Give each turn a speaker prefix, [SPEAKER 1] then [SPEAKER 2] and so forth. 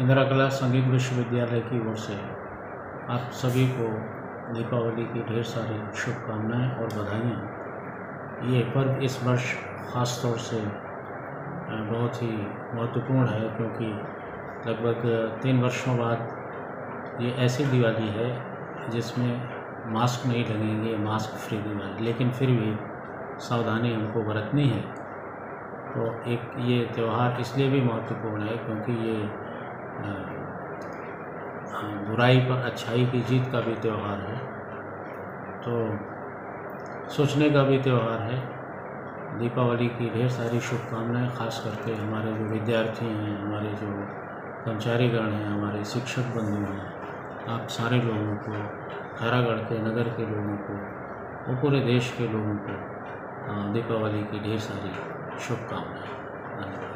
[SPEAKER 1] इंदिरा कला संगीत विश्वविद्यालय की ओर से आप सभी को दीपावली की ढेर सारी शुभकामनाएँ और बधाइयाँ। ये पर्व इस वर्ष ख़ास तौर से बहुत ही महत्वपूर्ण है क्योंकि लगभग तीन वर्षों बाद ये ऐसी दिवाली है जिसमें मास्क नहीं लगेंगे, मास्क फ्री दिवाली, लेकिन फिर भी सावधानी हमको बरतनी है। तो एक ये त्यौहार इसलिए भी महत्वपूर्ण है क्योंकि ये बुराई पर, अच्छाई की जीत का भी त्यौहार है। तो सोचने का भी त्यौहार है। दीपावली की ढेर सारी शुभकामनाएँ, खास करके हमारे जो विद्यार्थी हैं, हमारे जो कर्मचारीगण हैं, हमारे शिक्षक बंधु हैं, आप सारे लोगों को खैरागढ़ के, नगर के लोगों को, और पूरे देश के लोगों को दीपावली की ढेर सारी शुभकामनाएँ। धन्यवाद।